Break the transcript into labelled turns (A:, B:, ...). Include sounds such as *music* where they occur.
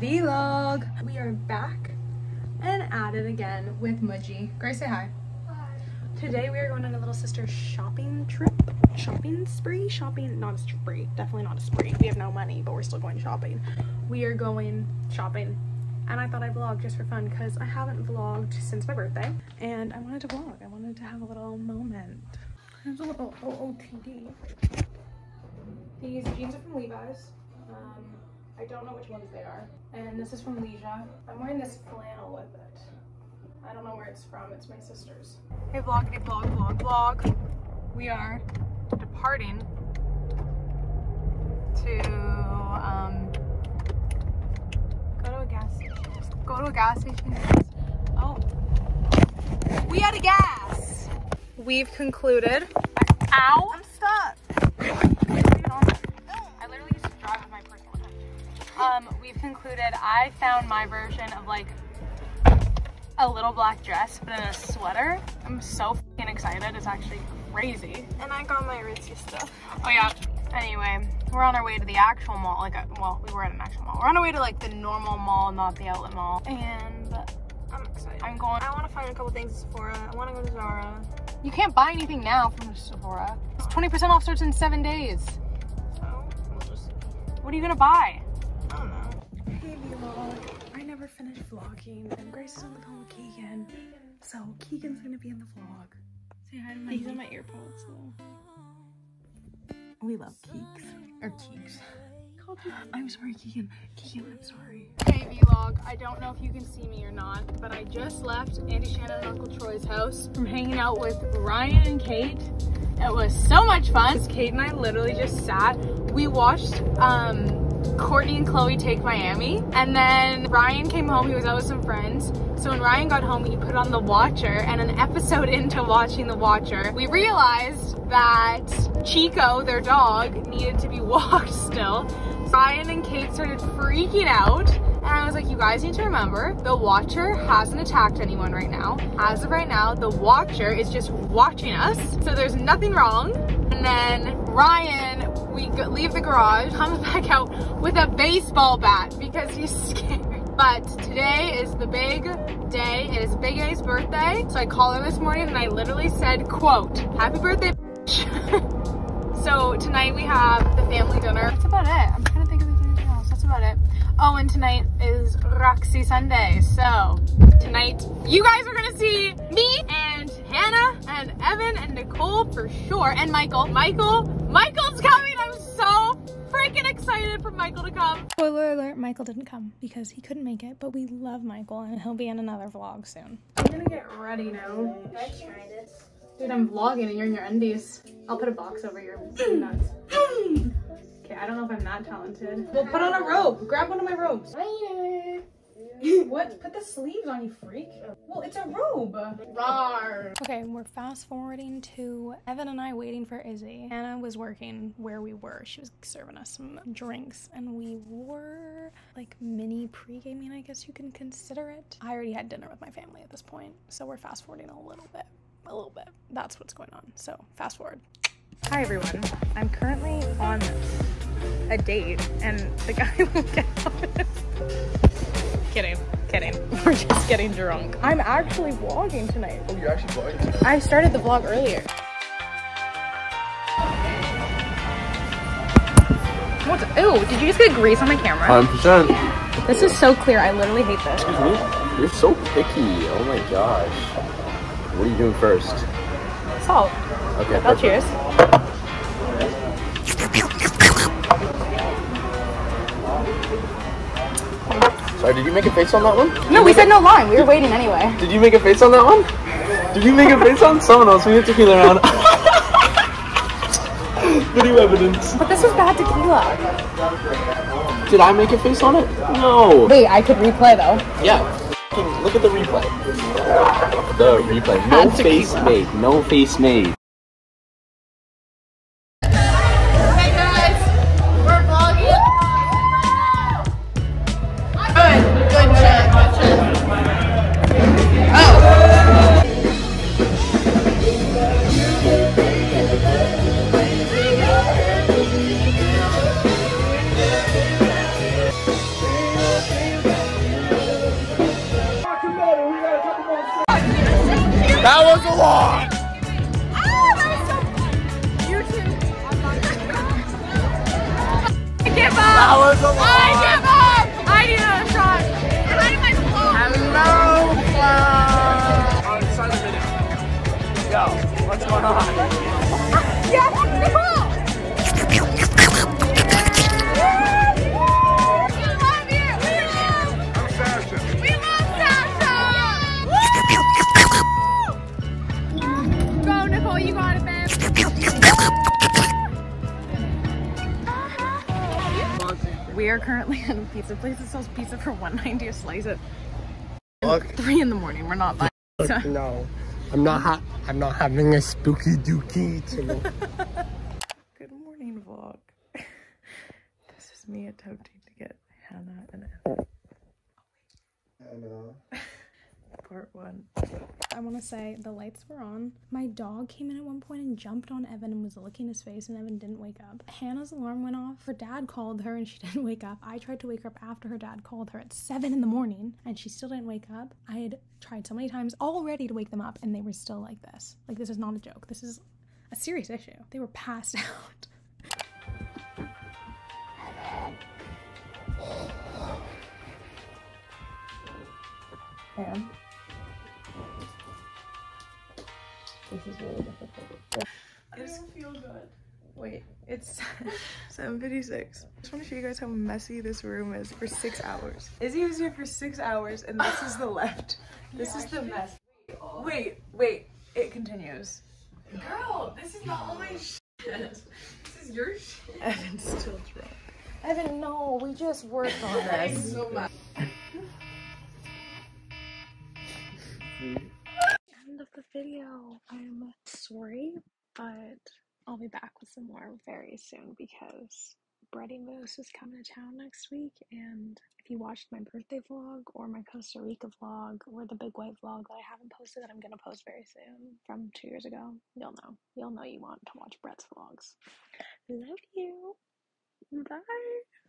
A: vlog. We are back and at it again with Mudgy. Grace, say hi. Hi. Today we are going on a little sister shopping trip. Shopping spree? Shopping, not a spree. Definitely not a spree. We have no money, but we're still going shopping. We are going shopping and I thought I'd vlog just for fun because I haven't vlogged since my birthday and I wanted to vlog. I wanted to have a little moment. There's a little OOTD. These jeans are from Levi's. Um, I don't know which ones they are. And this is from Leisha. I'm wearing this flannel with it. I don't know where it's from. It's my sister's. Hey vlog, hey vlog, vlog, vlog. We are departing to um, go to a gas station. Go to a gas station. Oh. We had a gas. We've concluded. Ow! Um, we've concluded I found my version of like a little black dress, but in a sweater. I'm so fucking excited. It's actually crazy.
B: And I got my ritzy stuff.
A: Oh yeah. Anyway, we're on our way to the actual mall. Like, a, well, we were at an actual mall. We're on our way to like the normal mall, not the outlet mall. And
B: I'm excited.
A: I'm going.
B: I want to find a couple things at Sephora. I want to go to Zara.
A: You can't buy anything now from Sephora. It's 20% off starts in seven days.
B: So we'll just.
A: What are you gonna buy?
B: I don't know.
A: Hey vlog. I never and Grace is on the phone with Keegan. So Keegan's gonna be in the vlog. Say hi to my
B: These are my earpods though.
A: We love Keeks. Or Keeks. I'm sorry, Keegan. Keegan, I'm sorry. Hey, vlog. I don't know if you can see me or not, but I just left Auntie Shannon and Uncle Troy's house from hanging out with Ryan and Kate. It was so much fun. Kate and I literally just sat. We watched um, Kourtney and Khloé take Miami, and then Ryan came home. He was out with some friends. So when Ryan got home, he put on The Watcher, and an episode *laughs* into watching The Watcher, we realized that Chico, their dog, needed to be *laughs* walked still. Ryan and Kate started freaking out. And I was like, you guys need to remember, the Watcher hasn't attacked anyone right now. As of right now, the Watcher is just watching us. So there's nothing wrong. And then Ryan, we leave the garage, comes *laughs* back out with a baseball bat because he's *laughs* scared. But today is the big day. It is Big A's birthday. So I called her this morning and I literally said, quote, happy birthday, bitch." *laughs* So tonight we have the family dinner. That's about it. I'm trying to think of anything else. That's about it. Oh, and tonight is Roxy Sunday. So tonight you guys are gonna see me and Hannah and Evan and Nicole for sure. And Michael. Michael, Michael's coming. I'm so freaking excited for Michael to come. Spoiler alert, Michael didn't come because he couldn't make it, but we love Michael and he'll be in another vlog soon. I'm gonna get ready now.
B: I tried it.
A: Dude, I'm vlogging and you're in your undies. I'll put a box over your *clears throat* nuts. *clears throat* Okay, I don't know if I'm that talented. Well, put on a robe. Grab one of my robes.
B: Later. *laughs*
A: what? Put the sleeves on, you freak. Well, it's a robe.
B: Rar.
A: Okay, we're fast forwarding to Evan and I waiting for Izzy. Anna was working where we were. She was serving us some drinks, and we were like mini pre gaming, I guess you can consider it. I already had dinner with my family at this point, so we're fast forwarding a little bit. A little bit. That's what's going on. So, fast forward. Hi, everyone. I'm currently on a date, and the guy *laughs* won't get out. Kidding. Kidding. *laughs* We're just getting drunk. I'm actually vlogging tonight.
C: Oh, you're actually vlogging?
A: I started the vlog earlier. What's, ew, did you just get grease on my camera?
C: 100%.
A: this is so clear. I literally hate this.
C: Excuse me? You're so picky. Oh my gosh. What are you doing first?
A: Salt.
C: Okay,
A: Oh,
C: perfect.
A: cheers.
C: Sorry, did you make a face on that one?
A: No, we said no line. We were waiting anyway.
C: Did you make a face on that one? Did you make a face on someone else? We need tequila around. Video evidence.
A: But this was bad tequila.
C: Did I make a face on it? No.
A: Wait, I could replay though.
C: Yeah. Look at the replay. The replay. No face made. No face made. On!
A: Was so fun. I give up.
C: That was a lot!
A: I give up. I need another shot. How did my?
C: Hello, vlog! Start the video. Yo, what's going on?
A: We are currently at a pizza place that sells pizza for 190 a slice at
C: Look,
A: three in the morning. We're not buying.
C: look, no. I'm not ha- I'm not having a spooky dookie today. *laughs*
A: Good morning, vlog. *laughs* this is me attempting to get Hannah and Evan. *laughs* Part one. I want to say the lights were on. My dog came in at one point and jumped on Evan and was licking his face, and Evan didn't wake up. Hannah's alarm went off. Her dad called her and she *laughs* didn't wake up. I tried to wake her up after her dad called her at seven in the morning, and she still didn't wake up. I had tried so many times already to wake them up, and they were still like this. Like this is not a joke. This is a serious issue. They were passed *laughs* out. And this is really difficult. I don't feel good. Wait, it's *laughs* 7.56. I just want to show you guys how messy this room is for six hours. Izzy was here for six hours and this is the left. *laughs* This is the mess. Wait, wait, it continues.
B: Girl, this is not my *laughs* shit. This is your shit.
A: Evan's still drunk. Evan, no, we just worked on this.
B: so much.
D: end of the video. I'm sorry, but I'll be back with some more very soon because Bready Moose is coming to town next week. And if you watched my birthday vlog or my Costa Rica vlog or the big white vlog that I haven't posted that I'm gonna post very soon from two years ago, you'll know. You'll know you want to watch Brett's vlogs. Love you. Bye.